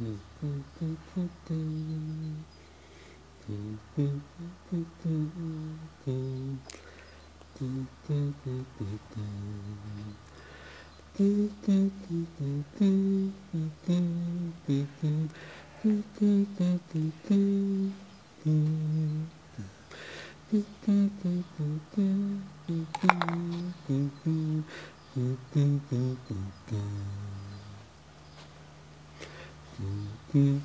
Mm-hmm. Mm-hmm.